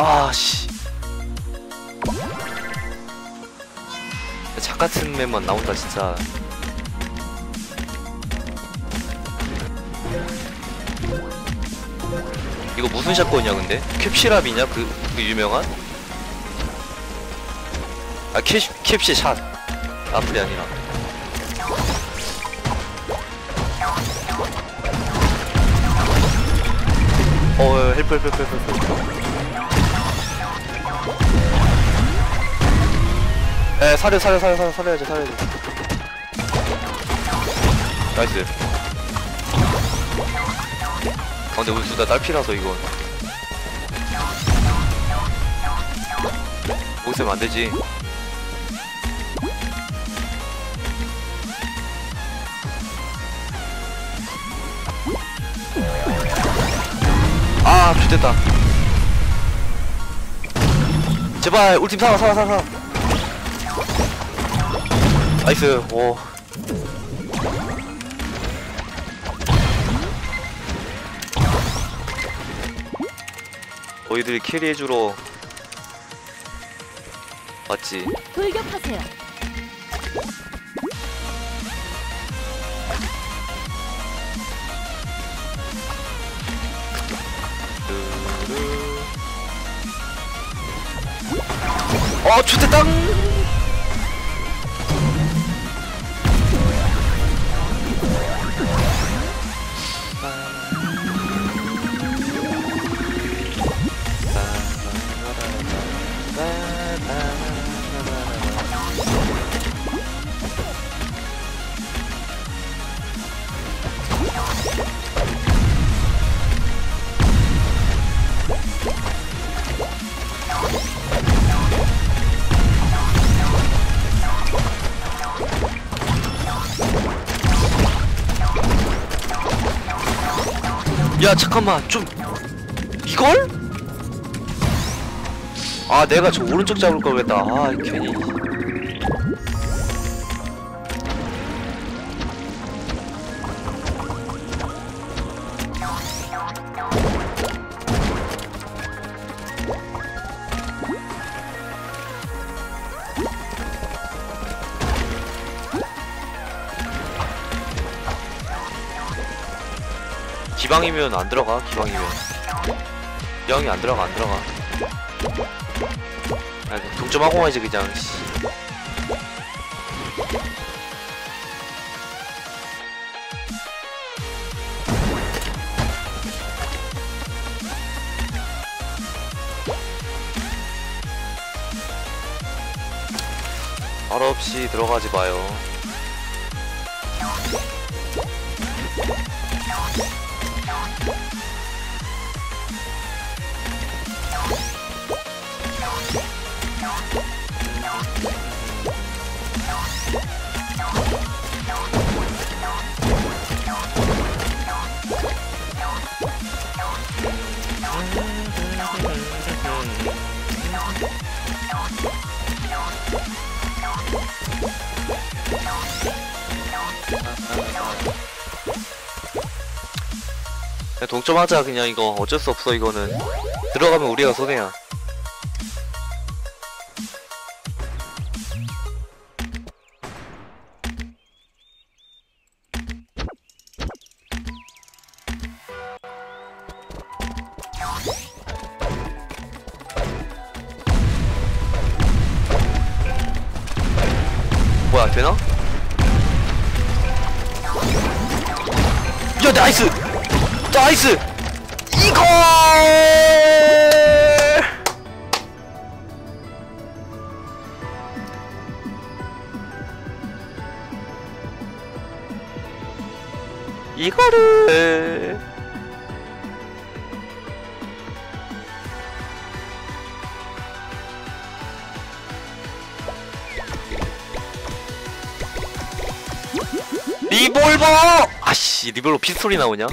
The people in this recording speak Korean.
아씨. 작같은 맵만 나온다 진짜. 이거 무슨 샷건이야 근데? 캡시랍이냐 그, 그 유명한? 아 캡, 캡시 샷. 아플이 아니라. 어 help help help help 에 살려 살려 살려 살려 살려야지 살려야지. nice. 아 근데 우리 둘다 딸피라서 이건 못 쓰면 안되지. 아 좋됐다. 제발 우리 팀 살아 살아 살아 살아 나이스. 오. 너희들이 캐리해주러 왔지. 돌격하세요. 어 좋됐다 야 잠깐만. 좀 이걸? 아 내가 저 오른쪽 잡을 걸 그랬다. 아 괜히 기방이면 안 들어가 기방이면. 기방이 안 들어가 안 들어가. 아 동점하고 가야지 그냥 씨. 말 없이 들어가지 마요 그냥 동점하자 그냥 이거 어쩔 수 없어 이거는 들어가면 우리가 손해야 뭐야 되나? 야 나이스! 나이스! 이거! 이거를 리볼버! 아씨 리볼버 피스톨이 나오냐?